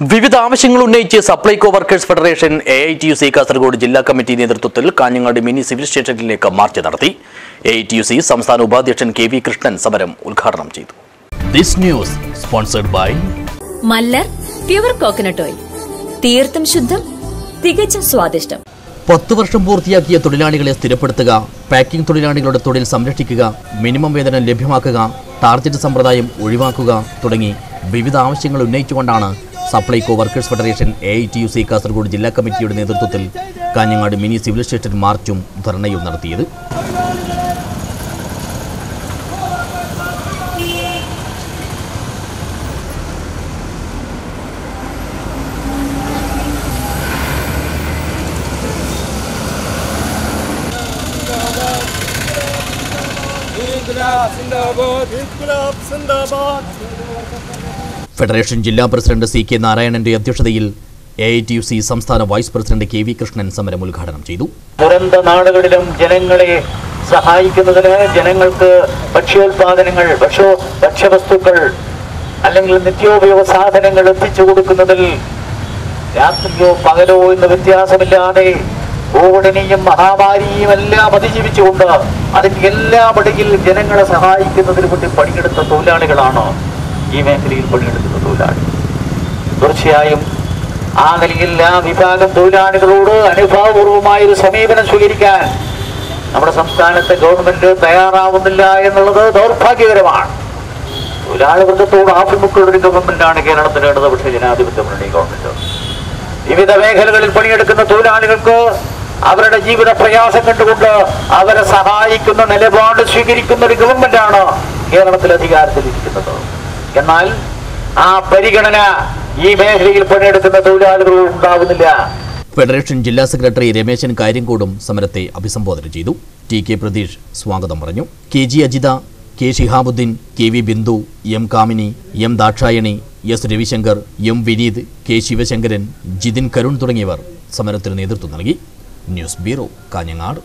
വിവിധ ആവശ്യങ്ങൾ ഉന്നയിച്ച് Supplyco workers federation A I T U C Kasaragod ജില്ലാ കമ്മിറ്റി നേതൃത്വത്തിൽ കാഞ്ഞങ്ങാട് മിനി സിവിൽ സ്റ്റേഷനിലേക്ക് മാർച്ച് നടത്തി. A I T U C സംസ്ഥാന ഉപാധ്യക്ഷൻ കെ വി കൃഷ്ണൻ സമരം ഉദ്ഘാടനം ചെയ്തു. This news sponsored by Mallar pure coconut oil തീർത്തും ശുദ്ധം തികച്ചും സ്വാദിഷ്ടം. പത്ത് വർഷം പൂർത്തിയാക്കിയ തൊഴിലാളികളെ സ്ഥിരപ്പെടുത്തുക പാക്കിംഗ് തൊഴിലാളികളുടെ തൊഴിൽ സംരക്ഷിക്കുക മിനിമം വേതനം ലഭ്യമാക്കുക ടാർജറ്റ് സമ്പ്രദായം ഒഴിവാക്കുക തുടങ്ങി വിവിധ ആവശ്യങ്ങൾ ഉന്നയിച്ചുകൊണ്ടാണ് Supplyco workers federation A I T U C Kasaragod ജില്ലാ കമ്മിറ്റിയുടെ നേതൃത്വത്തിൽ കാഞ്ഞങ്ങാട് മിനി സിവിൽ സ്റ്റേഷൻ മാർച്ചും ധർണയും നടത്തിയത്. ഇൻകുലാബ് സിന്ദാബാദ്. ഇൻകുലാബ് സിന്ദാബാദ്. ഫെഡറേഷൻ ജില്ലാ പ്രസിഡന്റ് സി കെ നാരായണന്റെ അധ്യക്ഷതയിൽ A I T U C സംസ്ഥാന vice president K V Krishnan സമരം ഉദ്ഘാടനം ചെയ്തു. ദുരന്ത നാടുകളിലും ജനങ്ങളെ സഹായിക്കുന്നതിന് ജനങ്ങൾക്ക് ഭക്ഷ്യോൽപാദനങ്ങൾ ഭക്ഷ്യോ ഭക്ഷ്യവസ്തുക്കൾ അല്ലെങ്കിൽ നിത്യോപയോഗ സാധനങ്ങൾ എത്തിച്ചു കൊടുക്കുന്നതിൽ രാത്രിയോ പകലോ എന്ന വ്യത്യാസമില്ലാതെ കോവിഡിനെയും മഹാമാരിയും എല്ലാം അതിജീവിച്ചുകൊണ്ട് അതിന്റെ എല്ലാ പടിയിൽ ജനങ്ങളെ സഹായിക്കുന്നതിന് വേണ്ടി പണിയെടുത്ത തൊഴിലാളികളാണ് ഈ മേഖലയിൽ പണിയെടുക്കുന്ന തൊഴിലാളികൾ തീർച്ചയായും ആ നിലയിൽ ആ വിഭാഗം തൊഴിലാളികളോട് അനുഭാവപൂർവമായ ഒരു സമീപനം സ്വീകരിക്കാൻ നമ്മുടെ സംസ്ഥാനത്തെ ഗവൺമെന്റ് തയ്യാറാവുന്നില്ല എന്നുള്ളത് ദൗർഭാഗ്യകരമാണ്. തൊഴിലാളി വർഗത്തോട് ആഭിമുഖ്യമുള്ള ഒരു ഗവൺമെന്റാണ് കേരളത്തിലെ ഇടതുപക്ഷ ജനാധിപത്യ മുന്നണി ഗവൺമെന്റ്. വിവിധ മേഖലകളിൽ പണിയെടുക്കുന്ന തൊഴിലാളികൾക്ക് അവരുടെ ജീവിത പ്രയാസം കണ്ടുകൊണ്ട് അവരെ സഹായിക്കുന്ന നിലപാട് സ്വീകരിക്കുന്ന ഒരു ഗവൺമെന്റാണ് കേരളത്തിൽ അധികാരത്തിലിരിക്കുന്നത്. എന്നാൽ ആ പരിഗണന ഈ മേഖലയിൽ പണിയെടുക്കുന്ന തൊഴിലാളികളും ഉണ്ടാവുന്നില്ല ഫെഡറേഷൻ ജില്ലാ സെക്രട്ടറി രമേശൻ കാര്യംകോടും സമരത്തെ അഭിസംബോധന ചെയ്തു. ടി കെ പ്രതീഷ് സ്വാഗതം പറഞ്ഞു. K G Ajitha K Shihabuddin K V Bindu M Kamini M Dakshayani S Ravishankar M Vineeth K Sivasankaran Jithin Karun തുടങ്ങിയവർ സമരത്തിന് നേതൃത്വം നൽകി. News bureau Kanhangad.